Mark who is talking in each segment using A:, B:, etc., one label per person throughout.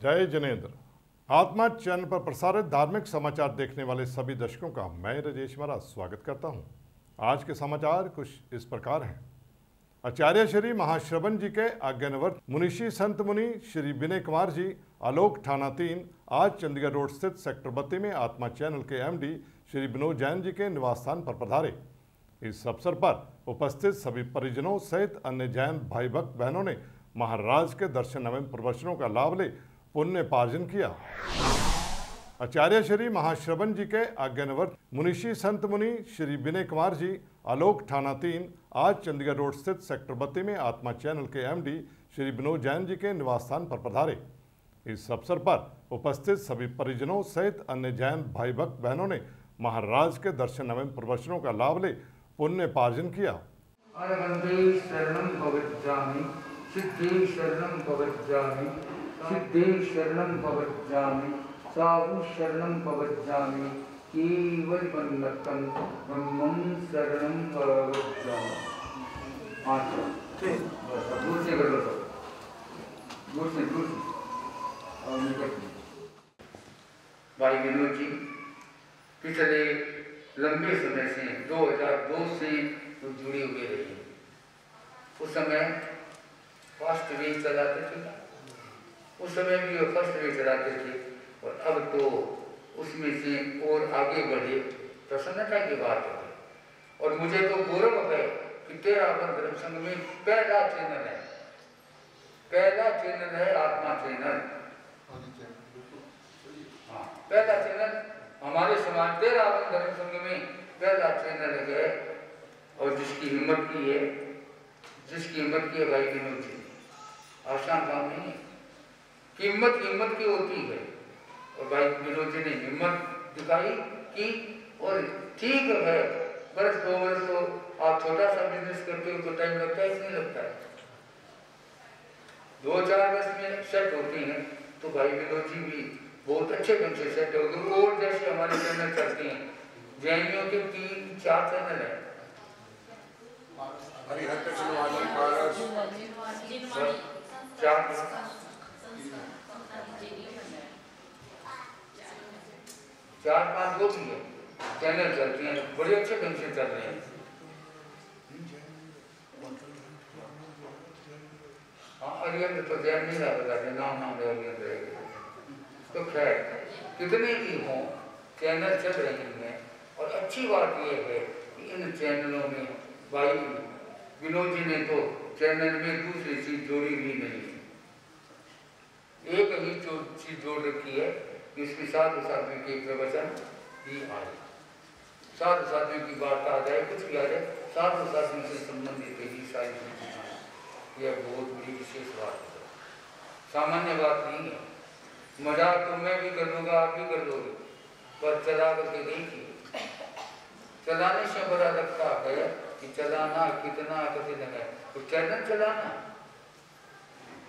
A: जय जिनेन्द्र। आत्मा चैनल पर प्रसारित धार्मिक समाचार देखने वाले सभी दर्शकों का मैं राजेश महाराज स्वागत करता हूँ। आज के समाचार कुछ इस प्रकार हैं। आचार्य श्री महाश्रवण जी के आज्ञानवर्त मुनिषी संत मुनि श्री विनय कुमार जी, आलोक थाना तीन, आज चंडीगढ़ रोड स्थित सेक्टर बत्ती में आत्मा चैनल के एमडी श्री विनोद जैन जी के निवास स्थान पर पधारे। इस अवसर पर उपस्थित सभी परिजनों सहित अन्य जैन भाई भक्त बहनों ने महाराज के दर्शन एवं प्रवचनों का लाभ ले पुण्य पार्जन किया। आचार्य श्री महाश्रवण जी के आज्ञानवर्त मुनिषी संत मुनि श्री विनय कुमार जी, आलोक थाना तीन, आज चंडीगढ़ रोड स्थित सेक्टर बत्ती में आत्मा चैनल के एमडी श्री विनोद जैन जी के निवास स्थान पर पधारे। इस अवसर पर उपस्थित सभी परिजनों सहित अन्य जैन भाई भक्त बहनों ने महाराज के दर्शन एवं प्रवचनों का लाभ ले पुण्य पार्जन किया।
B: सिद्धे शरणं भवज्जामि, साहु शरणं भवज्जामि केवलवन्नतं ब्रह्मं शरणं भवज्जामि। बस दूर से कर लो दूर से दूर से और। भाई विनोद जी पिछले लंबे समय से 2002 से तो जुड़े हुए रहे. उस समय फ़र्स्ट वे चलाते थे. उस समय भी वह फ़र्स्ट वे चलाते थे और अब तो उसमें से और आगे बढ़े। प्रसन्नता की बात है। और मुझे तो गौरव है कि तेरा अपन धर्म संघ में पहला चैनल है। पहला चैनल है आत्मा चैनल हाँ पहला चैनल हमारे समाज, तेरा अपन धर्म संघ में पहला चैनल है। और जिसकी हिम्मत की है, जिसकी हिम्मत की है भाई विनोद जी। आसान काम नहीं है। हिम्मत हिम्मत की होती है और भाई विनोद जी ने हिम्मत दिखाई की और ठीक है वर्ष दो वर्ष तो आप छोटा सा बिज़नेस करते हो तो टाइम लगता है नहीं लगता है दो चार वर्ष में सेट होती हैं तो भाई विनोद जी भी बहुत अच्छे ढंग से सेट हो गए और जैसे हमारे चैनल चलते हैं जैनियों के तीन चार चैनल है
C: हरिहर कृष्ण वाली पारस
B: चार चार पाँच दो भी चैनल चलती हैं बड़े अच्छे ढंग से चल रहे हैं। हाँ अरियंत तो जैन नहीं रहा नाम नाम ले अरियंत रहेगा तो खैर, कितने भी हों चैनल चल रहे हैं और अच्छी बात यह है कि इन चैनलों में भाई विनोद जी ने तो चैनल में दूसरी चीज़ जोड़ी भी नहीं। है एक ही चीज़ जोड़ रखी है। इसके साथ साधु के प्रवचन ही आए। साधु साधु की बात आ जाए, कुछ भी आ जाए, साधु साधु से संबंधित ही सारी चीज़ें यह बहुत बड़ी विशेष बात है। सामान्य बात नहीं है। मज़ाक तो मैं भी कर लूँगा आप भी कर लोगे पर चला करके देखिए। चलाने से बड़ा लगता है कि चलाना कितना कठिन है। तो चैनल चलाना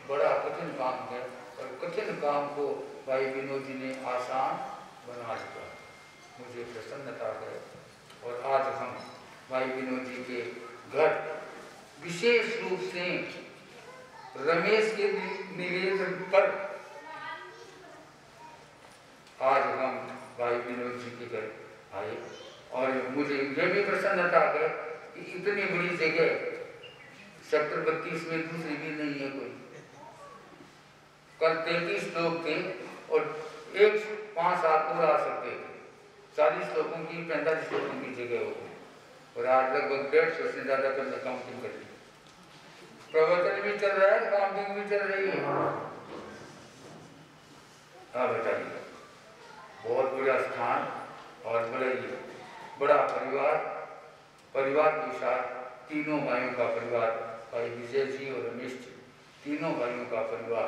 B: बड़ा कठिन काम है, और कठिन काम को भाई विनोद जी ने आसान बना दिया। मुझे प्रसन्नता है। और आज हम भाई विनोद जी के घर विशेष रूप से रमेश के निवेदन पर आज हम भाई विनोद जी के घर आए। और मुझे यह भी प्रसन्नता है कि इतनी बड़ी जगह सेक्टर बत्तीस में दूसरी भी नहीं है कोई। कल तैतीस लोग थे। और एक पाँच सात और आ सकते थे। चालीस लोगों की, पैंतालीस लोगों की जगह हो और आज लगभग डेढ़ सौ से ज़्यादा कर काउंटिंग कर ली। प्रवचन भी चल रहा है काउंटिंग भी चल रही है। हाँ बताइए। बहुत बड़ा स्थान और बड़े बड़ा परिवार परिवार के साथ तीनों भाइयों का परिवार, भाई विजय जी और रमेश जी, तीनों भाइयों का परिवार।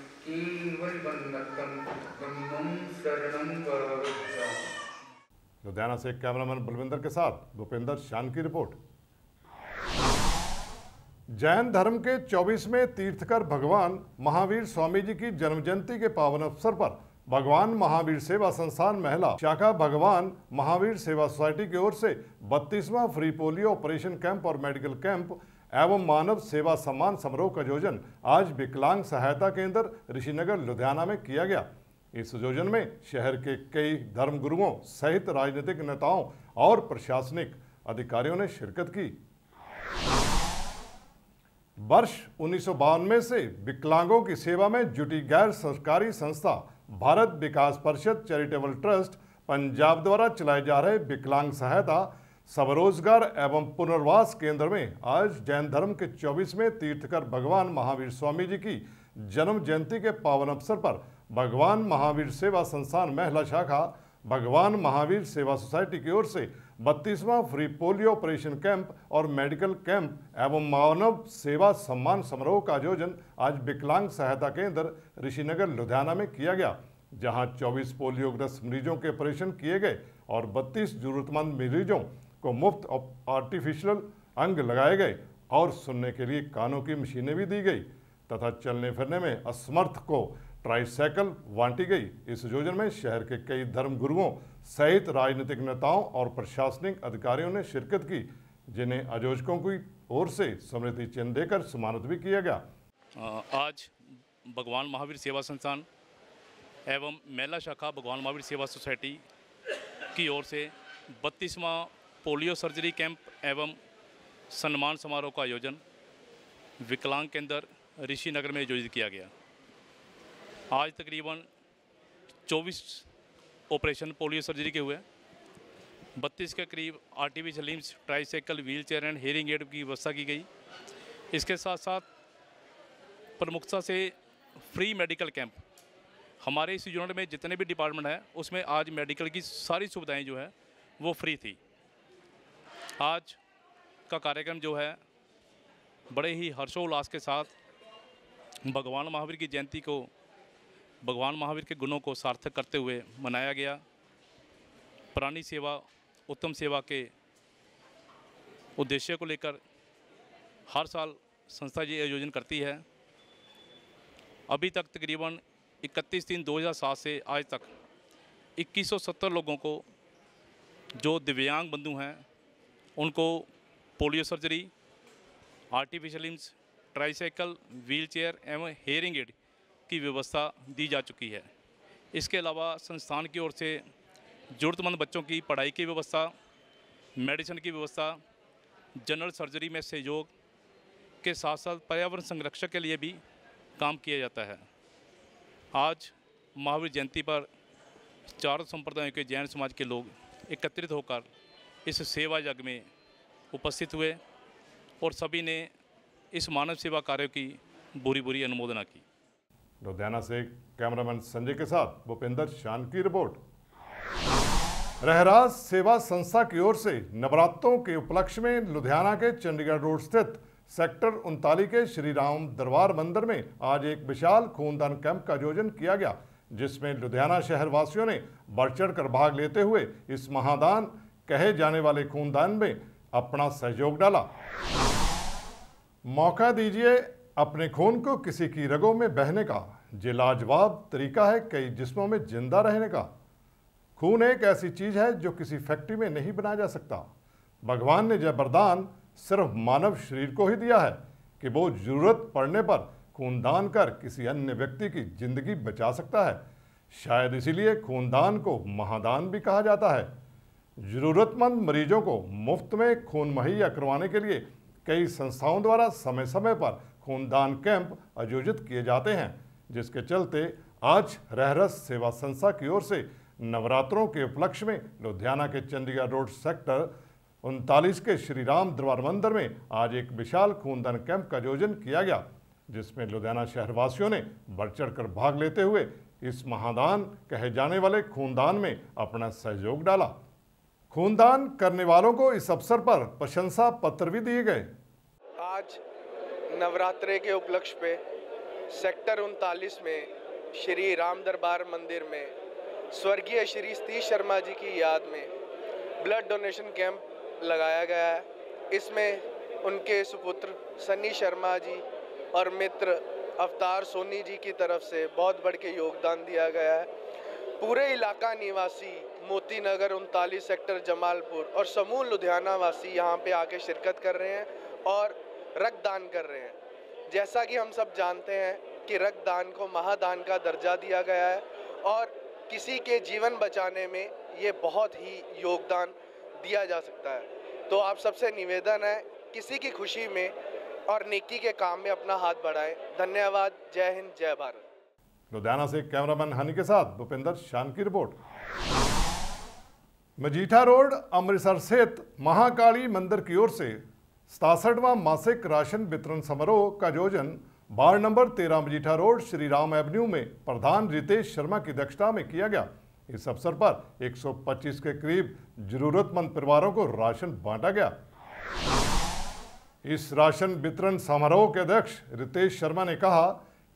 A: लुधियाना से कैमरामैन बलविंदर के साथ भूपेंद्र शान की रिपोर्ट। जैन धर्म के 24वें तीर्थकर भगवान महावीर स्वामी जी की जन्म जयंती के पावन अवसर पर भगवान महावीर सेवा संस्थान महिला शाखा भगवान महावीर सेवा सोसाइटी की ओर से बत्तीसवां फ्री पोलियो ऑपरेशन कैंप और मेडिकल कैंप एवं मानव सेवा सम्मान समारोह का आयोजन आज विकलांग सहायता केंद्र ऋषिनगर, लुधियाना में किया गया। इस आयोजन में शहर के कई धर्मगुरुओं सहित राजनीतिक नेताओं और प्रशासनिक अधिकारियों ने शिरकत की। वर्ष उन्नीस सौ बानवे से विकलांगों की सेवा में जुटी गैर सरकारी संस्था भारत विकास परिषद चैरिटेबल ट्रस्ट पंजाब द्वारा चलाए जा रहे विकलांग सहायता स्वरोजगार एवं पुनर्वास केंद्र में आज जैन धर्म के 24वें तीर्थकर भगवान महावीर स्वामी जी की जन्म जयंती के पावन अवसर पर भगवान महावीर सेवा संस्थान महिला शाखा, भगवान महावीर सेवा सोसाइटी की ओर से बत्तीसवां फ्री पोलियो ऑपरेशन कैंप और मेडिकल कैंप एवं मानव सेवा सम्मान समारोह का आयोजन आज विकलांग सहायता केंद्र ऋषिनगर, लुधियाना में किया गया, जहाँ 24 पोलियोग्रस्त मरीजों के ऑपरेशन किए गए और 32 जरूरतमंद मरीजों को मुफ़्त आर्टिफिशियल अंग लगाए गए और सुनने के लिए कानों की मशीनें भी दी गई, तथा चलने फिरने में असमर्थ को ट्राईसाइकिल बांटी गई। इस योजना में शहर के कई धर्म गुरुओं सहित राजनीतिक नेताओं और प्रशासनिक अधिकारियों ने शिरकत की, जिन्हें आयोजकों की ओर से स्मृति चिन्ह देकर सम्मानित भी किया गया।
D: आज भगवान महावीर सेवा संस्थान एवं मेला शाखा भगवान महावीर सेवा सोसाइटी की ओर से बत्तीसवां पोलियो सर्जरी कैंप एवं सम्मान समारोह का आयोजन विकलांग केंद्र ऋषि नगर में आयोजित किया गया। आज तकरीबन 24 ऑपरेशन पोलियो सर्जरी के हुए। बत्तीस के करीब R T V Salim's tricycle wheel chair and hearing aid की व्यवस्था की गई। इसके साथ साथ प्रमुखता से फ्री मेडिकल कैंप। हमारे इस यूनिट में जितने भी डिपार्टमेंट हैं, उसमें आज मेडिकल की सारी सुविधाएँ जो है, वो फ्री थी। आज का कार्यक्रम जो है, बड़े ही हर्षोल्लास के साथ भगवान महावीर की जयंती को, भगवान महावीर के गुणों को सार्थक करते हुए मनाया गया। प्राणी सेवा, उत्तम सेवा के उद्देश्य को लेकर हर साल संस्था ये आयोजन करती है। अभी तक तकरीबन 31 तीन 2007 से आज तक 2170 लोगों को जो दिव्यांग बंधु हैं उनको polio surgery artificial tricycle wheel chair एवं हेयरिंग एड की व्यवस्था दी जा चुकी है। इसके अलावा संस्थान की ओर से ज़रूरतमंद बच्चों की पढ़ाई की व्यवस्था मेडिसिन की व्यवस्था जनरल सर्जरी में सहयोग के साथ साथ पर्यावरण संरक्षण के लिए भी काम किया जाता है। आज महावीर जयंती पर चारों संप्रदायों के जैन समाज के लोग एकत्रित होकर इस सेवा यज्ञ में उपस्थित हुए और सभी ने इस मानव सेवा कार्यों की बुरी बुरी अनुमोदना की।
A: लुधियाना से कैमरामैन संजय के साथ भूपेंद्र शान की रिपोर्ट। रहराज सेवा संस्था की ओर से नवरात्रों के उपलक्ष्य में लुधियाना के चंडीगढ़ रोड स्थित सेक्टर उनतालीस के श्री राम दरबार मंदिर में आज एक विशाल खूनदान कैंप का आयोजन किया गया, जिसमें लुधियाना शहर वासियों ने बढ़ चढ़ कर भाग लेते हुए इस महादान कहे जाने वाले खूनदान में अपना सहयोग डाला। मौका दीजिए अपने खून को किसी की रगों में बहने का। ये लाजवाब तरीका है कई जिस्मों में ज़िंदा रहने का। खून एक ऐसी चीज़ है जो किसी फैक्ट्री में नहीं बनाया जा सकता। भगवान ने यह वरदान सिर्फ़ मानव शरीर को ही दिया है कि वो ज़रूरत पड़ने पर खूनदान कर किसी अन्य व्यक्ति की ज़िंदगी बचा सकता है। शायद इसीलिए खूनदान को महादान भी कहा जाता है। ज़रूरतमंद मरीजों को मुफ़्त में खून मुहैया करवाने के लिए कई संस्थाओं द्वारा समय समय पर खूनदान कैंप आयोजित किए जाते हैं, जिसके चलते आज रहरस सेवा संस्था की ओर से नवरात्रों के उपलक्ष्य में लुधियाना के चंडीगढ़ रोड सेक्टर उनतालीस के श्री राम दरबार मंदिर में आज एक विशाल खूनदान कैंप का आयोजन किया गया, जिसमें लुधियाना शहरवासियों ने बढ़ चढ़ भाग लेते हुए इस महादान कहे जाने वाले खूनदान में अपना सहयोग डाला। खूनदान करने वालों को इस अवसर पर प्रशंसा पत्र भी दिए गए।
E: आज नवरात्रे के उपलक्ष्य पे सेक्टर उनतालीस में श्री राम दरबार मंदिर में स्वर्गीय श्री सतीश शर्मा जी की याद में ब्लड डोनेशन कैंप लगाया गया है। इसमें उनके सुपुत्र सन्नी शर्मा जी और मित्र अवतार सोनी जी की तरफ़ से बहुत बढ़ के योगदान दिया गया है। पूरे इलाका निवासी मोती नगर उनतालीस सेक्टर जमालपुर और समूह लुधियाना वासी यहाँ पे आके शिरकत कर रहे हैं और रक्तदान कर रहे हैं। जैसा कि हम सब जानते हैं कि रक्तदान को महादान का दर्जा दिया गया है और किसी के जीवन बचाने में ये बहुत ही योगदान दिया जा सकता है। तो आप सबसे निवेदन है, किसी की खुशी में और नेकी के काम में अपना हाथ बढ़ाएँ। धन्यवाद। जय हिंद, जय भारत।
A: लुधियाना से कैमरामैन हनी के साथ भूपेंद्र शान की रिपोर्ट। मजीठा रोड, अमृतसर स्थित महाकाली मंदिर की ओर से सतासठवां मासिक राशन वितरण समारोह का आयोजन वार्ड नंबर तेरह मजीठा रोड, श्री राम एवेन्यू में प्रधान रितेश शर्मा की अध्यक्षता में किया गया। इस अवसर पर 125 के करीब जरूरतमंद परिवारों को राशन बांटा गया। इस राशन वितरण समारोह के अध्यक्ष रितेश शर्मा ने कहा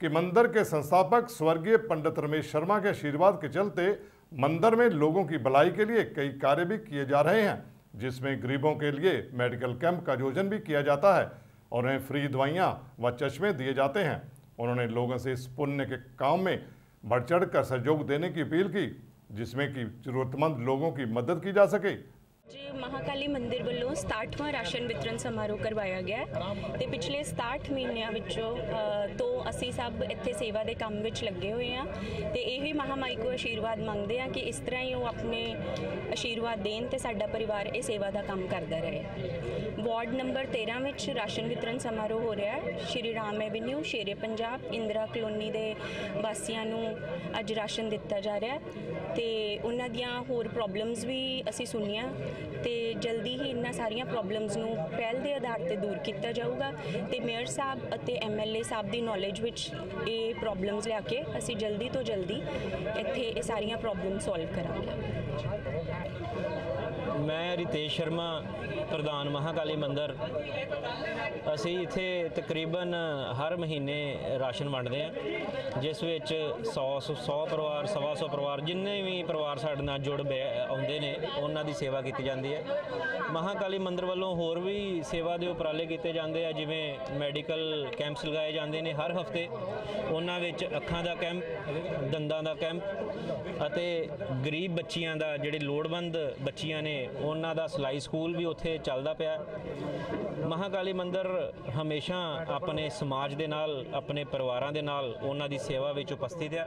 A: कि मंदिर के संस्थापक स्वर्गीय पंडित रमेश शर्मा के आशीर्वाद के चलते मंदिर में लोगों की भलाई के लिए कई कार्य भी किए जा रहे हैं, जिसमें गरीबों के लिए मेडिकल कैंप का आयोजन भी किया जाता है और उन्हें फ्री दवाइयाँ व चश्मे दिए जाते हैं। उन्होंने लोगों से इस पुण्य के काम में बढ़ चढ़ कर सहयोग देने की अपील की, जिसमें कि जरूरतमंद लोगों की मदद की जा सके।
F: ਅੱਜ ਮਹਾਕਾਲੀ ਮੰਦਿਰ ਵੱਲੋਂ 67ਵਾਂ ਰਾਸ਼ਨ ਵਿਤਰਨ ਸਮਾਰੋਹ ਕਰਵਾਇਆ ਗਿਆ ਹੈ ਤੇ ਪਿਛਲੇ 67 ਮਹੀਨਿਆਂ ਵਿੱਚੋਂ ਤੋਂ ਅਸੀਂ ਸਭ ਇੱਥੇ ਸੇਵਾ ਦੇ ਕੰਮ ਵਿੱਚ ਲੱਗੇ ਹੋਏ ਹਾਂ ਤੇ ਇਹ ਵੀ ਮਹਾਮਾਈ ਕੋ ਆਸ਼ੀਰਵਾਦ ਮੰਗਦੇ ਹਾਂ ਕਿ ਇਸ ਤਰ੍ਹਾਂ ਹੀ ਉਹ ਆਪਣੇ ਆਸ਼ੀਰਵਾਦ ਦੇਣ ਤੇ ਸਾਡਾ ਪਰਿਵਾਰ ਇਹ ਸੇਵਾ ਦਾ ਕੰਮ ਕਰਦਾ ਰਹੇ। ਵਾਰਡ ਨੰਬਰ 13 ਵਿੱਚ ਰਾਸ਼ਨ ਵਿਤਰਨ ਸਮਾਰੋਹ ਹੋ ਰਿਹਾ ਹੈ। ਸ਼੍ਰੀ ਰਾਮ ਐਵਨਿਊ, ਸ਼ੇਰੇ ਪੰਜਾਬ, ਇੰਦਰਾ ਕਲੋਨੀ ਦੇ ਵਾਸੀਆਂ ਨੂੰ ਅੱਜ ਰਾਸ਼ਨ ਦਿੱਤਾ ਜਾ ਰਿਹਾ ਹੈ ਤੇ ਉਹਨਾਂ ਦੀਆਂ ਹੋਰ ਪ੍ਰੋਬਲਮਸ ਵੀ ਅਸੀਂ ਸੁਣੀਆਂ ਤੇ ਜਲਦੀ ਹੀ ਇਹਨਾਂ ਸਾਰੀਆਂ ਪ੍ਰੋਬਲਮਸ ਨੂੰ ਪਹਿਲ ਦੇ ਆਧਾਰ ਤੇ ਦੂਰ ਕੀਤਾ ਜਾਊਗਾ ਤੇ ਮੇਅਰ ਸਾਹਿਬ ਅਤੇ ਐਮਐਲਏ ਸਾਹਿਬ ਦੀ ਨੌਲੇਜ ਵਿੱਚ ਇਹ ਪ੍ਰੋਬਲਮਸ ਲਿਆ ਕੇ ਅਸੀਂ ਜਲਦੀ ਤੋਂ ਜਲਦੀ ਇੱਥੇ ਇਹ ਸਾਰੀਆਂ ਪ੍ਰੋਬਲਮ ਸੋਲਵ ਕਰਾਂਗੇ।
G: ਮੈਂ ਰਿਤੇਸ਼ ਸ਼ਰਮਾ, ਪ੍ਰਧਾਨ ਮਹਾਕਾਲੀ ਮੰਦਿਰ। ਅਸੀਂ ਇੱਥੇ ਤਕਰੀਬਨ ਹਰ ਮਹੀਨੇ ਰਾਸ਼ਨ ਵੰਡਦੇ ਆ ਜਿਸ ਵਿੱਚ 100 100 ਪਰਿਵਾਰ, ਸਵਾ ਸੌ ਪਰਿਵਾਰ, ਜਿੰਨੇ ਵੀ ਪਰਿਵਾਰ ਸਾਡੇ ਨਾਲ ਜੁੜ ਬੈ- ਆਉਂਦੇ ਨੇ, ਉਹਨਾਂ ਦੀ ਸੇਵਾ ਕੀਤੀ ਜਾਂਦੀ ਹੈ। ਮਹਾਕਾਲੀ ਮੰਦਿਰ ਵੱਲੋਂ ਹੋਰ ਵੀ ਸੇਵਾ ਦੇ ਉਪਰਾਲੇ ਕੀਤੇ ਜਾਂਦੇ ਆ, ਜਿਵੇਂ ਮੈਡੀਕਲ ਕੈਂਪਸ ਲਗਾਏ ਜਾਂਦੇ ਨੇ ਹਰ ਹਫ਼ਤੇ। ਉਹਨਾਂ ਵਿੱਚ ਅੱਖਾਂ ਦਾ ਕੈਂਪ, ਦੰਦਾਂ ਦਾ ਕੈਂਪ ਅਤੇ ਗਰੀਬ ਬੱਚੀਆਂ ਦਾ ਜਿਹੜੇ ਲੋੜਵੰਦ ਬੱਚੀਆਂ ਨੇ ਉਹਨਾਂ ਦਾ ਸਿਲਾਈ ਸਕੂਲ ਵੀ ਉੱਥੇ ਚੱਲਦਾ ਪਿਆ ਮਹਾਕਾਲੀ ਮੰਦਿਰ ਹਮੇਸ਼ਾ ਆਪਣੇ ਸਮਾਜ ਦੇ ਨਾਲ ਆਪਣੇ ਪਰਿਵਾਰਾਂ ਦੇ ਨਾਲ ਉਹਨਾਂ ਦੀ ਸੇਵਾ ਵਿੱਚ ਉਪਸਥਿਤ ਹੈ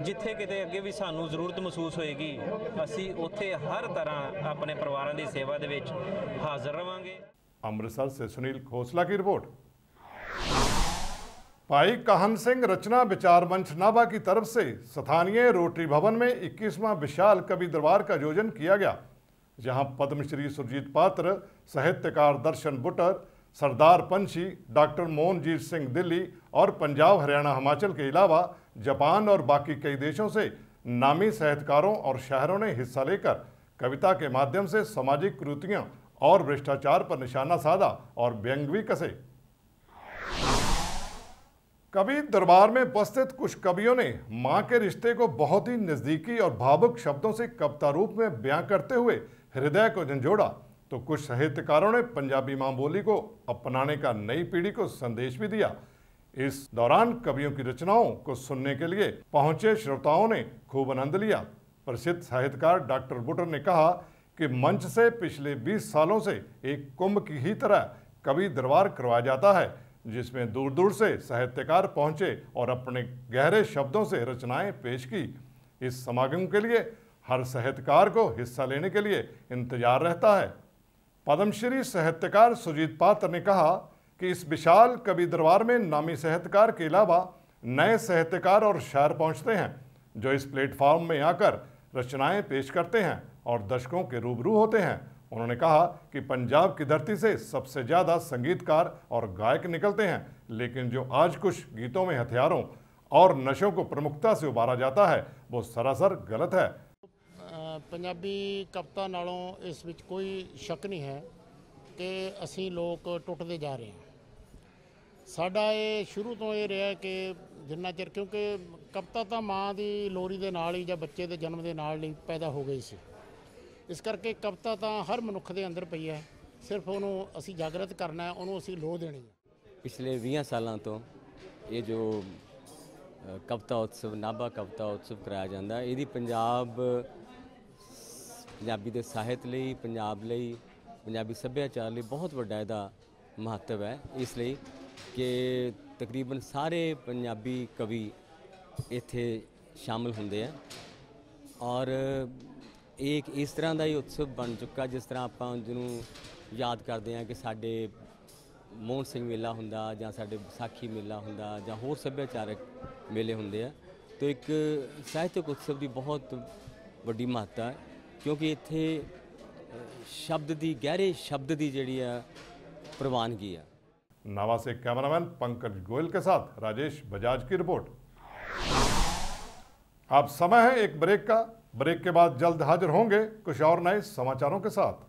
G: ਜਿੱਥੇ ਕਿਤੇ ਅੱਗੇ ਵੀ ਸਾਨੂੰ ਜ਼ਰੂਰਤ ਮਹਿਸੂਸ ਹੋਏਗੀ ਅਸੀਂ ਉੱਥੇ ਹਰ ਤਰ੍ਹਾਂ ਆਪਣੇ ਪਰਿਵਾਰਾਂ ਦੀ ਸੇਵਾ ਦੇ ਵਿੱਚ ਹਾਜ਼ਰ ਰਵਾਂਗੇ
A: अमृतसर से सुनील खोसला की रिपोर्ट भाई काहन सिंह रचना विचार मंच नाभा की तरफ से स्थानीय रोटरी भवन में 21वां विशाल कवि दरबार का आयोजन किया गया जहाँ पद्मश्री सुरजीत पात्र, साहित्यकार दर्शन बुटर, सरदार पंछी, डॉक्टर मोहनजीत सिंह दिल्ली और पंजाब हरियाणा हिमाचल के अलावा जापान और बाकी कई देशों से नामी साहित्यकारों और शहरों ने हिस्सा लेकर कविता के माध्यम से सामाजिक कुरीतियाँ और भ्रष्टाचार पर निशाना साधा और व्यंग भी कसे। कवि दरबार में उपस्थित कुछ कवियों ने माँ के रिश्ते को बहुत ही नज़दीकी और भावुक शब्दों से कविता रूप में बयां करते हुए हृदय को झंझोड़ा तो कुछ साहित्यकारों ने पंजाबी माँ बोली को अपनाने का नई पीढ़ी को संदेश भी दिया। इस दौरान कवियों की रचनाओं को सुनने के लिए पहुँचे श्रोताओं ने खूब आनंद लिया। प्रसिद्ध साहित्यकार डॉक्टर बुटर ने कहा कि मंच से पिछले 20 सालों से एक कुंभ की ही तरह कवि दरबार करवाया जाता है, जिसमें दूर दूर से साहित्यकार पहुँचे और अपने गहरे शब्दों से रचनाएँ पेश की। इस समागम के लिए हर साहित्यकार को हिस्सा लेने के लिए इंतज़ार रहता है। पद्मश्री साहित्यकार सुजीत पात्र ने कहा कि इस विशाल कवि दरबार में नामी साहित्यकार के अलावा नए साहित्यकार और शायर पहुँचते हैं, जो इस प्लेटफॉर्म में आकर रचनाएँ पेश करते हैं और दर्शकों के रूबरू होते हैं। उन्होंने कहा कि पंजाब की धरती से सबसे ज़्यादा संगीतकार और गायक निकलते हैं, लेकिन जो आज कुछ गीतों में हथियारों और नशों को प्रमुखता से उबारा जाता है, वो सरासर गलत है।
H: ਪੰਜਾਬੀ ਕਵਿਤਾ ਨਾਲੋਂ ਇਸ ਵਿੱਚ ਕੋਈ ਸ਼ੱਕ ਨਹੀਂ ਹੈ ਕਿ ਅਸੀਂ ਲੋਕ ਟੁੱਟਦੇ ਜਾ ਰਹੇ ਹਾਂ। ਸਾਡਾ ਇਹ ਸ਼ੁਰੂ ਤੋਂ ਇਹ ਰਿਹਾ ਕਿ ਜਿੰਨਾ ਚਿਰ ਕਿਉਂਕਿ ਕਵਿਤਾ ਤਾਂ ਮਾਂ ਦੀ ਲੋਰੀ ਦੇ ਨਾਲ ਹੀ ਜਾਂ ਬੱਚੇ ਦੇ ਜਨਮ ਦੇ ਨਾਲ ਹੀ ਪੈਦਾ ਹੋ ਗਈ ਸੀ। ਇਸ ਕਰਕੇ ਕਵਿਤਾ ਤਾਂ ਹਰ ਮਨੁੱਖ ਦੇ ਅੰਦਰ ਪਈ ਹੈ। ਸਿਰਫ ਉਹਨੂੰ ਅਸੀਂ ਜਾਗਰਤ ਕਰਨਾ ਹੈ, ਉਹਨੂੰ ਅਸੀਂ ਲੋਹ ਦੇਣੀ ਹੈ।
I: ਪਿਛਲੇ 20 ਸਾਲਾਂ ਤੋਂ ਇਹ ਜੋ ਕਵਿਤਾ ਉਤਸਵ, ਨਾਭਾ ਕਵਿਤਾ ਉਤਸਵ ਕਰਾਇਆ ਜਾਂਦਾ, ਇਹਦੀ ਪੰਜਾਬ ਪੰਜਾਬੀ ਦੇ ਸਾਹਿਤ ਲਈ, ਪੰਜਾਬ ਲਈ, ਪੰਜਾਬੀ ਸੱਭਿਆਚਾਰ ਲਈ ਬਹੁਤ ਵੱਡਾ ਇਹਦਾ ਮਹੱਤਵ ਹੈ। ਇਸ ਲਈ ਕਿ ਤਕਰੀਬਨ ਸਾਰੇ ਪੰਜਾਬੀ ਕਵੀ ਇੱਥੇ ਸ਼ਾਮਲ ਹੁੰਦੇ ਆ। ਔਰ ਇਹ ਇੱਕ ਇਸ ਤਰ੍ਹਾਂ ਦਾ ਹੀ ਉਤਸਵ ਬਣ ਚੁੱਕਾ, ਜਿਸ ਤਰ੍ਹਾਂ ਆਪਾਂ ਜਿਹਨੂੰ ਯਾਦ ਕਰਦੇ ਹਾਂ ਕਿ ਸਾਡੇ ਮੋਹਨ ਸਿੰਘ ਮੇਲਾ ਹੁੰਦਾ ਜਾਂ ਸਾਡੇ ਵਿਸਾਖੀ ਮੇਲਾ ਹੁੰਦਾ ਜਾਂ ਹੋਰ ਸੱਭਿਆਚਾਰਕ ਮੇਲੇ ਹੁੰਦੇ ਆ। ਤੇ ਇੱਕ ਸਾਹਿਤਕ ਉਤਸਵ ਦੀ ਬਹੁਤ ਵੱਡੀ ਮਹੱਤਤਾ ਹੈ। ਕਿਉਂਕਿ ਇੱਥੇ ਅ, ਸ਼ਬਦ ਦੀ ਗਹਿਰੇ ਸ਼ਬਦ ਦੀ ਜਿਹੜੀ ਆ ਪ੍ਰਵਾਨਗੀ ਆ
A: नावा से कैमरामैन पंकज गोयल के साथ राजेश बजाज की रिपोर्ट अब समय है एक ब्रेक का ब्रेक के बाद जल्द हाजिर होंगे कुछ और नए समाचारों के साथ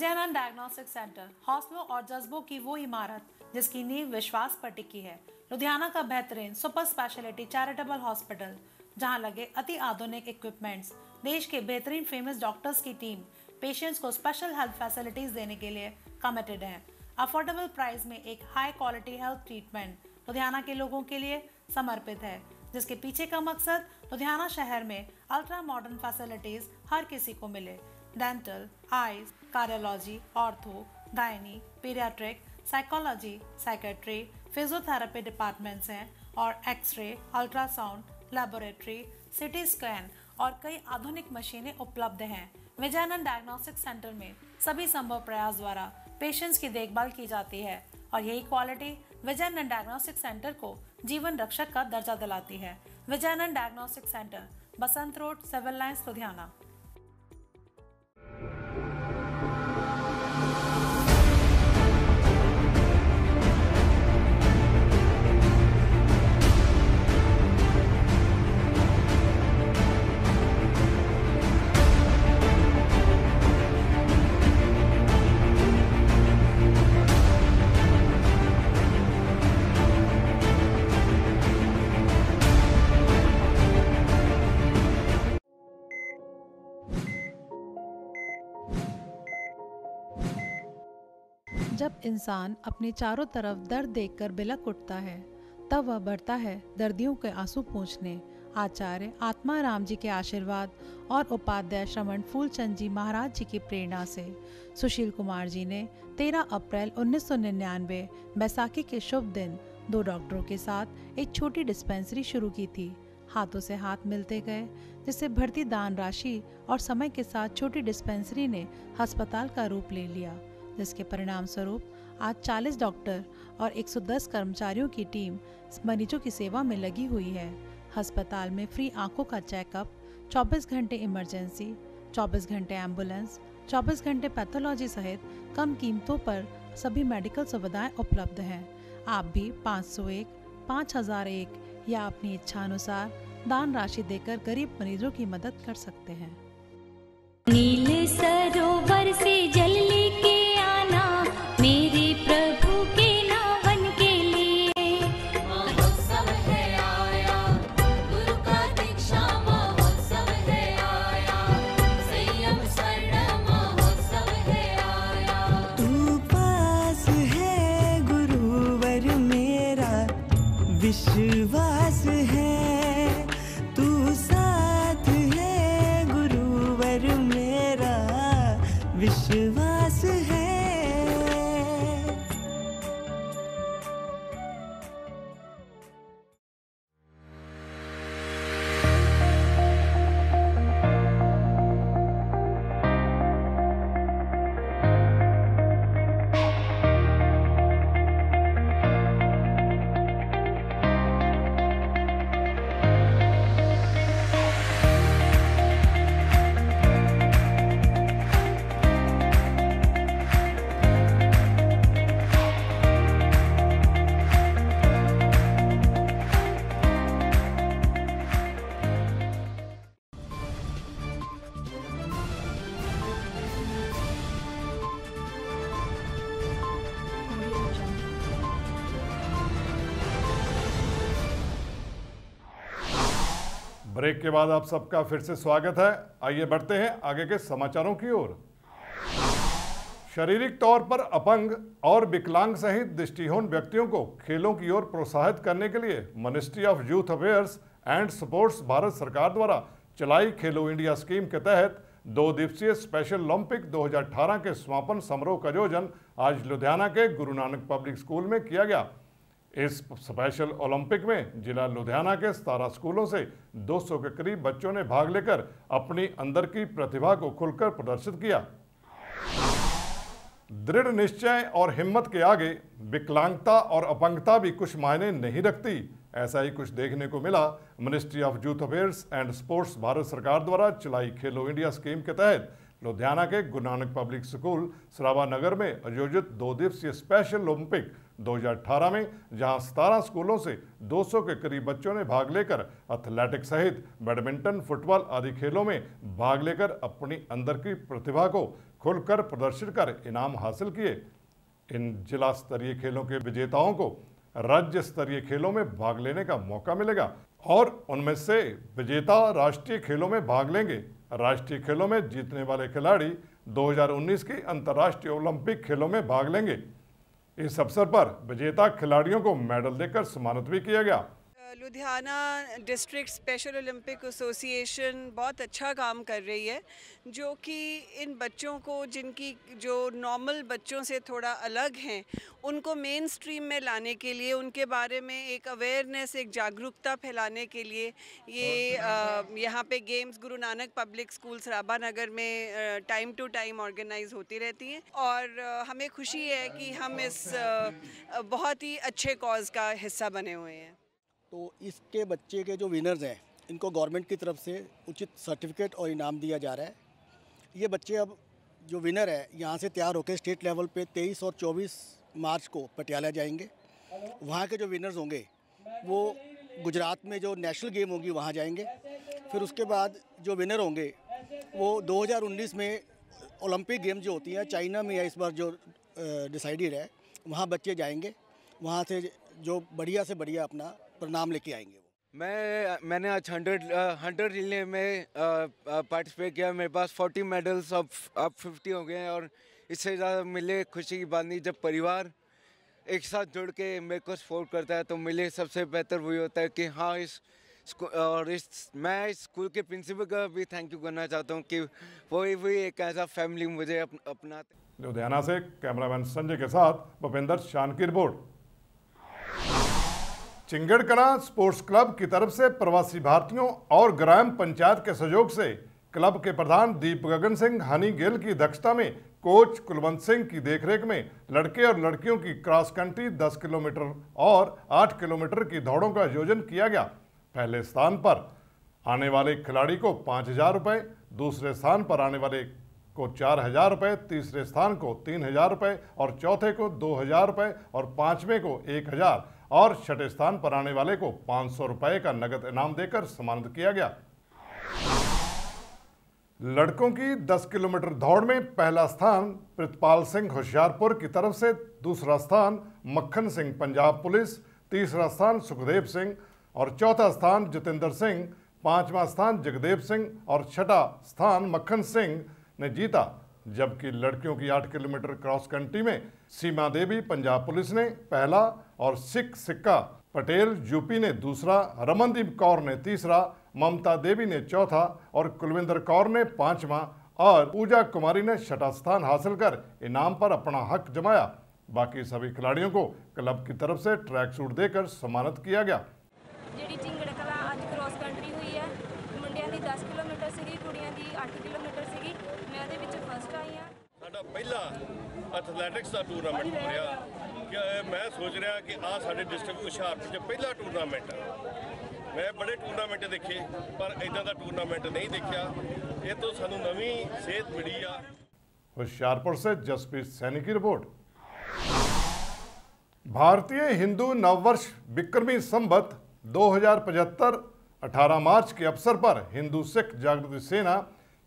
J: विजयानंद डायग्नोस्टिक सेंटर हौसलों और जज्बों की वो इमारत जिसकी नींव विश्वास पर टिकी है। लुधियाना का बेहतरीन सुपर स्पेशलिटी चैरिटेबल हॉस्पिटल जहाँ लगे अति आधुनिक इक्विपमेंट्स देश के बेहतरीन फ़ेमस डॉक्टर्स की टीम पेशेंट्स को स्पेशल हेल्थ फैसिलिटीज़ देने के लिए कमिटेड है। अफोर्डेबल प्राइस में एक high quality health treatment Ludhiana के लोगों के लिए समर्पित है, जिसके पीछे का मकसद लुधियाना शहर में अल्ट्रा मॉडर्न फैसिलिटीज़ हर किसी को मिले। Dental eyes cardiology ortho gynae paediatric psychology psychiatry physiotherapy departments हैं और x ray ultrasound laboratory CT scan और कई आधुनिक मशीनें उपलब्ध हैं। विजयानंद डायग्नोस्टिक सेंटर में सभी संभव प्रयास द्वारा पेशेंट्स की देखभाल की जाती है और यही क्वालिटी विजयानंद डायग्नोस्टिक सेंटर को जीवन रक्षक का दर्जा दिलाती है। Vijayanand diagnostic centre Basant road civil lines Ludhiana.
K: जब इंसान अपने चारों तरफ़ दर्द देखकर बिलक उठता है, तब वह बढ़ता है दर्दियों के आँसू पूछने। आचार्य आत्माराम जी के आशीर्वाद और उपाध्याय श्रवण फूलचंद जी महाराज जी की प्रेरणा से। सुशील कुमार जी ने 13 अप्रैल 1999 बैसाखी के शुभ दिन, दो डॉक्टरों के साथ एक छोटी डिस्पेंसरी शुरू की थी। हाथों से हाथ मिलते गए, जिससे भर्ती दान राशि और समय के साथ छोटी डिस्पेंसरी ने अस्पताल का रूप ले लिया। जिसके परिणाम स्वरूप आज 40 डॉक्टर और 110 कर्मचारियों की टीम मरीजों की सेवा में लगी हुई है। अस्पताल में फ्री आँखों का चेकअप 24 घंटे इमरजेंसी 24 घंटे एंबुलेंस 24 घंटे पैथोलॉजी सहित कम कीमतों पर सभी मेडिकल सुविधाएँ उपलब्ध हैं। आप भी 501, 5001 या अपनी इच्छा अनुसार दान राशि देकर गरीब मरीजों की मदद कर सकते हैं।
L: नील सरोवर से जल लेके
A: ब्रेक के बाद आप सबका फिर से स्वागत है। आइए बढ़ते हैं आगे के समाचारों की ओर। शारीरिक तौर पर अपंग और विकलांग सहित दृष्टिहीन व्यक्तियों को खेलों की ओर प्रोत्साहित करने के लिए ministry of youth affairs and sports Bharat सरकार द्वारा चलाई खेलो इंडिया स्कीम के तहत दो दिवसीय स्पेशल ओलंपिक 2018 के समापन समारोह का आयोजन आज लुधियाना के गुरु नानक पब्लिक स्कूल में किया गया। इस स्पेशल ओलंपिक में जिला लुधियाना के सतारह स्कूलों से 200 के करीब बच्चों ने भाग लेकर अपनी अंदर की प्रतिभा को खुलकर प्रदर्शित किया। दृढ़ निश्चय और हिम्मत के आगे विकलांगता और अपंगता भी कुछ मायने नहीं रखती, ऐसा ही कुछ देखने को मिला ministry of youth affairs and sports Bharat सरकार द्वारा चलाई खेलो इंडिया स्कीम के तहत लुधियाना के गुरु नानक पब्लिक स्कूल सरावा नगर में आयोजित दो दिवसीय स्पेशल ओलंपिक 2018 में, जहाँ 17 स्कूलों से 200 के करीब बच्चों ने भाग लेकर एथलेटिक्स सहित बैडमिंटन, फुटबॉल आदि खेलों में भाग लेकर अपनी अंदर की प्रतिभा को खुलकर प्रदर्शित कर इनाम हासिल किए। इन जिला स्तरीय खेलों के विजेताओं को राज्य स्तरीय खेलों में भाग लेने का मौका मिलेगा और उनमें से विजेता राष्ट्रीय खेलों में भाग लेंगे। राष्ट्रीय खेलों में जीतने वाले खिलाड़ी 2019 के अंतर्राष्ट्रीय ओलंपिक खेलों में भाग लेंगे। इस अवसर पर विजेता खिलाड़ियों को मेडल देकर सम्मानित भी किया गया।
M: Ludhiana district special Olympic association बहुत अच्छा काम कर रही है जो कि इन बच्चों को जिनकी जो नॉर्मल बच्चों से थोड़ा अलग हैं उनको मेन स्ट्रीम में लाने के लिए उनके बारे में एक अवेयरनेस एक जागरूकता फैलाने के लिए ये यहाँ पे games Guru Nanak public school Sarabha Nagar में टाइम टू टाइम ऑर्गेनाइज होती रहती हैं। और हमें खुशी है कि हम इस बहुत ही अच्छे कॉज का हिस्सा बने हुए हैं।
N: तो इसके बच्चे के जो विनर्स हैं, इनको गवर्नमेंट की तरफ़ से उचित सर्टिफिकेट और इनाम दिया जा रहा है। ये बच्चे अब जो विनर है, यहाँ से तैयार होकर स्टेट लेवल पे 23 और 24 मार्च को पटियाला जाएँगे। वहाँ के जो विनर्स होंगे, वो गुजरात में जो नेशनल गेम होगी, वहाँ जाएँगे। फिर उसके बाद जो विनर होंगे, वो 2019 में ओलंपिक गेम जो होती हैं, चाइना में या इस बार जो डिसाइडेड है वहाँ बच्चे जाएँगे। वहाँ से जो बढ़िया से बढ़िया अपना परिणाम लेके आएँगे वो।
C: मैं मैंने आज हंड्रेड हंड्रेड रिले में पार्टिसिपेट किया। मेरे पास फोर्टी मेडल्स अब अब फिफ्टी हो गए हैं और इससे ज़्यादा मिले खुशी की बात नहीं। जब परिवार एक साथ जुड़ के मेरे को सपोर्ट करता है तो मिले सबसे बेहतर वही होता है कि हाँ इस और इस मैं इस स्कूल के प्रिंसिपल का भी थैंक यू करना चाहता हूँ कि वही भी एक ऐसा फैमिली मुझे अप, अपनाते।
A: लुधियाना से कैमरामैन संजय के साथ भूपेंद्र शान की रिपोर्ट चिंगड़कला स्पोर्ट्स क्लब की तरफ़ से प्रवासी भारतीयों और ग्राम पंचायत के सहयोग से क्लब के प्रधान दीप गगन सिंह, हनी गेल की दक्षता में, कोच कुलवंत सिंह की देखरेख में, लड़के और लड़कियों की क्रॉस कंट्री 10 किलोमीटर और 8 किलोमीटर की दौड़ों का आयोजन किया गया। पहले स्थान पर आने वाले खिलाड़ी को पाँच हज़ार रुपये दूसरे स्थान पर आने वाले को चार हज़ार रुपये तीसरे स्थान को तीन हज़ार रुपये और चौथे को दो हज़ार रुपये और पाँचवें को एक हज़ार। और छठे स्थान पर आने वाले को पाँच सौ रुपये का नगद इनाम देकर सम्मानित किया गया। लड़कों की 10 किलोमीटर दौड़ में पहला स्थान प्रितपाल सिंह होशियारपुर की तरफ़ से, दूसरा स्थान मक्खन सिंह पंजाब पुलिस, तीसरा स्थान सुखदेव सिंह और चौथा स्थान जितेंद्र सिंह, पांचवा स्थान जगदेव सिंह और छठा स्थान मक्खन सिंह ने जीता, जबकि लड़कियों की 8 किलोमीटर क्रॉस कंट्री में सीमा देवी पंजाब पुलिस ने पहला और सिख सिक्का पटेल यूपी ने दूसरा रमनदीप कौर ने तीसरा ममता देवी ने चौथा और कुलविंदर कौर ने पांचवा और पूजा कुमारी ने छठा स्थान हासिल कर इनाम पर अपना हक जमाया बाकी सभी खिलाड़ियों को क्लब की तरफ से ट्रैक सूट देकर सम्मानित किया गया
O: ਜਿਹੜੀ ਝਿੰਗੜ ਕਲਾ ਅੱਜ ਕ੍ਰੋਸ ਕੰਟਰੀ ਹੋਈ ਹੈ ਮੁੰਡਿਆਂ ਦੀ 10 ਕਿਲੋਮੀਟਰ ਸੀਗੀ ਕੁੜੀਆਂ ਦੀ 8 ਕਿਲੋਮੀਟਰ ਸੀਗੀ ਮੈਂ ਉਹਦੇ ਵਿੱਚ ਫਸਟ ਆਈ ਹਾਂ
P: ਸਾਡਾ ਪਹਿਲਾ ਐਥਲੈਟਿਕਸ ਦਾ ਟੂਰਨਾਮੈਂਟ ਹੋ ਰਿਹਾ ਕਿ ਮੈਂ ਸੋਚ ਰਿਹਾ ਕਿ ਆ ਸਾਡੇ ਡਿਸਟ੍ਰਿਕਟ ਹੁਸ਼ਿਆਰਪੁਰ 'ਚ ਪਹਿਲਾ ਟੂਰਨਾਮੈਂਟ ਹੈ ਮੈਂ ਬੜੇ ਟੂਰਨਾਮੈਂਟ ਦੇਖੇ ਪਰ ਇਦਾਂ ਦਾ ਟੂਰਨਾਮੈਂਟ ਨਹੀਂ ਦੇਖਿਆ ਇਹ ਤੋਂ ਸਾਨੂੰ ਨਵੀਂ ਸੇਧ ਮਿਲੀ ਆ
A: होशियारपुर से जसप्रीत सैनी की रिपोर्ट भारतीय हिंदू नववर्ष विक्रमी संबत 2075 18 मार्च के अवसर पर हिंदू सिख जागृति सेना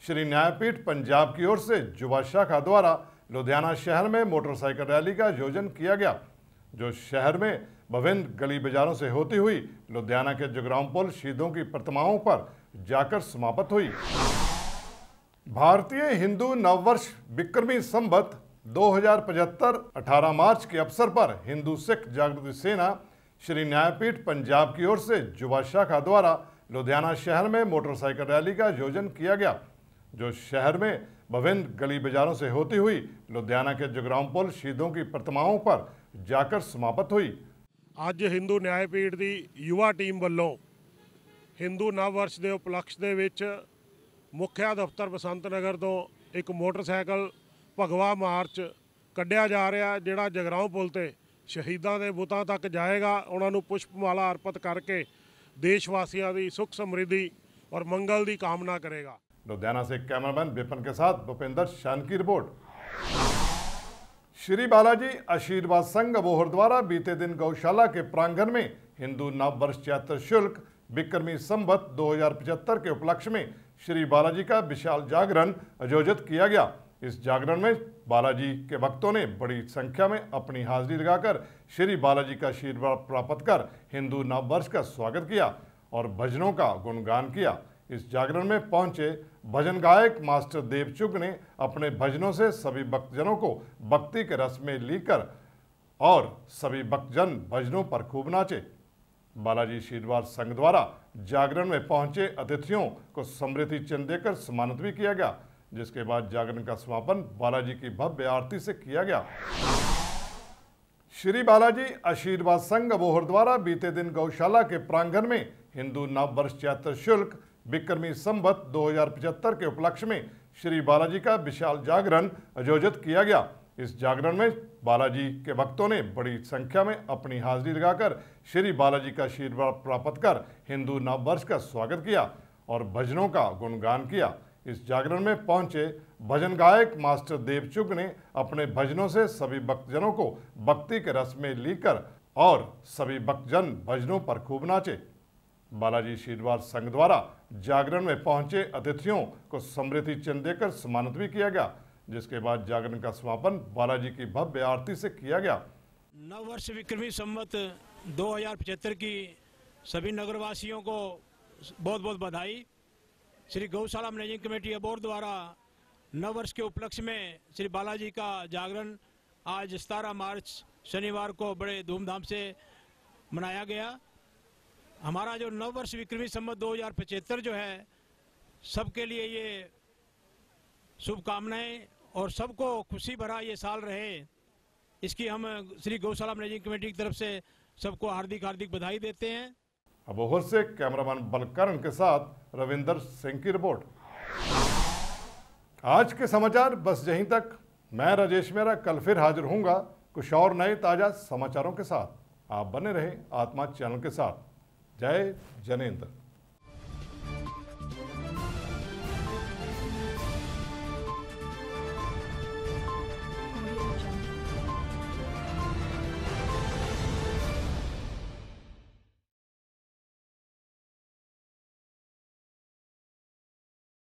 A: श्री न्यायपीठ पंजाब की ओर से युवा शाखा द्वारा लुधियाना शहर में मोटरसाइकिल रैली का आयोजन किया गया, जो शहर में विभिन्न गली बाजारों से होती हुई लुधियाना के जगराम पुल शहीदों की प्रतिमाओं पर जाकर समाप्त हुई। भारतीय हिंदू नववर्ष विक्रमी संबत 2075 18 मार्च के अवसर पर हिंदू सिख जागृति सेना श्री न्यायपीठ पंजाब की ओर से युवा शाखा द्वारा लुधियाना शहर में मोटरसाइकिल रैली का आयोजन किया गया। जो शहर में विभिन्न गली बाजारों से होती हुई लुधियाना के जगराम पुल शहीदों की प्रतिमाओं पर जाकर समाप्त हुई
Q: ਅੱਜ ਹਿੰਦੂ ਨਿਆਇਪੀਠ ਦੀ ਯੁਵਾ ਟੀਮ ਵੱਲੋਂ ਹਿੰਦੂ ਨਵ ਵਰਸ਼ ਦੇ ਉਪਲਕਸ਼ ਦੇ ਵਿੱਚ ਮੁੱਖਿਆ ਦਫ਼ਤਰ ਬਸੰਤ ਨਗਰ ਤੋਂ ਇੱਕ ਮੋਟਰਸਾਈਕਲ ਭਗਵਾ ਮਾਰਚ ਕੱਢਿਆ ਜਾ ਰਿਹਾ ਜਿਹੜਾ ਜਗਰਾਉਂ ਪੁਲ ਤੇ ਸ਼ਹੀਦਾਂ ਦੇ ਬੁੱਤਾਂ ਤੱਕ ਜਾਏਗਾ ਉਹਨਾਂ ਨੂੰ ਪੁਸ਼ਪਮਾਲਾ ਅਰਪਿਤ ਕਰਕੇ ਦੇਸ਼ ਵਾਸੀਆਂ ਦੀ ਸੁਖ ਸਮਰਿੱਧੀ ਔਰ ਮੰਗਲ ਦੀ ਕਾਮਨਾ ਕਰੇਗਾ
A: लुधियाना से कैमरामैन विपिन के साथ भूपेंद्र शान की रिपोर्ट। श्री बालाजी आशीर्वाद संघ अबोहर द्वारा बीते दिन गौशाला के प्रांगण में हिंदू नव वर्ष यात्रा शुल्क, विक्रमी संबत 2075 के उपलक्ष्य में श्री बालाजी का विशाल जागरण आयोजित किया गया। इस जागरण में बालाजी के भक्तों ने बड़ी संख्या में अपनी हाजिरी लगाकर श्री बालाजी का आशीर्वाद प्राप्त कर हिंदू नव वर्ष का स्वागत किया और भजनों का गुणगान किया। इस जागरण में पहुँचे भजन गायक मास्टर देवचुग ने अपने भजनों से सभी भक्तजनों को भक्ति के रस में लेकर और सभी भक्तजन भजनों पर खूब नाचे। बालाजी आशीर्वाद संघ द्वारा जागरण में पहुँचे अतिथियों को समृद्धि चिन्ह देकर सम्मानित भी किया गया, जिसके बाद जागरण का समापन बालाजी की भव्य आरती से किया गया। श्री बालाजी आशीर्वाद संघ अबोहर द्वारा बीते दिन गौशाला के प्रांगण में हिंदू नव वर्ष यात्रा शुल्क विक्रमी संबत 2075 के उपलक्ष्य में श्री बालाजी का विशाल जागरण आयोजित किया गया। इस जागरण में बालाजी के भक्तों ने बड़ी संख्या में अपनी हाजिरी लगाकर श्री बालाजी का आशीर्वाद प्राप्त कर हिंदू नव वर्ष का स्वागत किया और भजनों का गुणगान किया। इस जागरण में पहुँचे भजन गायक मास्टर देवचुग ने अपने भजनों से सभी भक्तजनों को भक्ति के रस में लेकर और सभी भक्तजन भजनों पर खूब नाचे। बालाजी आशीर्वाद संघ द्वारा जागरण में पहुँचे अतिथियों को समृद्धि चिन्ह देकर सम्मानित भी किया गया, जिसके बाद जागरण का समापन बालाजी की भव्य आरती से किया गया।
R: नव वर्ष विक्रमी संवत दो की सभी नगर नगरवासियों को बहुत बहुत बधाई। श्री गौशाला मैनेजिंग कमेटी अबोर द्वारा नव वर्ष के उपलक्ष्य में श्री बालाजी का जागरण आज सतारह मार्च शनिवार को बड़े धूमधाम से मनाया गया। हमारा जो नव वर्ष विक्रमी संवत दो जो है, सबके लिए ये शुभकामनाएँ और सबको खुशी भरा ये साल रहे। इसकी हम श्री गौशाला मैनेजिंग कमेटी की तरफ़ से सबको हार्दिक हार्दिक बधाई देते हैं।
A: अबोहर से कैमरामैन बलकरण के साथ रविंदर सिंह की रिपोर्ट। आज के समाचार, बस यहीं तक। मैं राजेश मेरा कल फिर हाजिर हूँगा कुछ और नए ताज़ा समाचारों के साथ। आप बने रहे आत्मा चैनल के साथ। जय जनेन्द्र